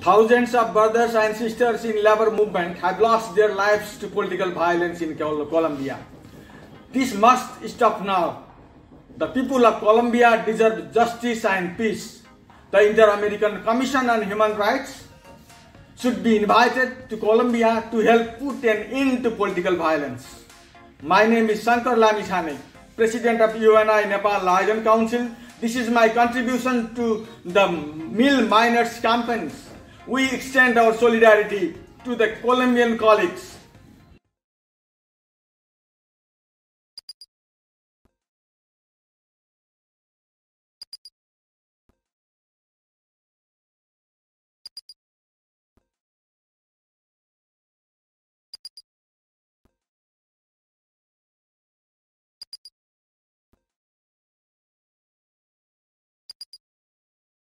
Thousands of brothers and sisters in labor movement have lost their lives to political violence in Colombia. This must stop now. The people of Colombia deserve justice and peace. The Inter-American Commission on Human Rights should be invited to Colombia to help put an end to political violence. My name is Shankar Lamichhane, President of UNI Nepal Liaison Council. This is my contribution to the Mil Minutos campaigns. We extend our solidarity to the Colombian colleagues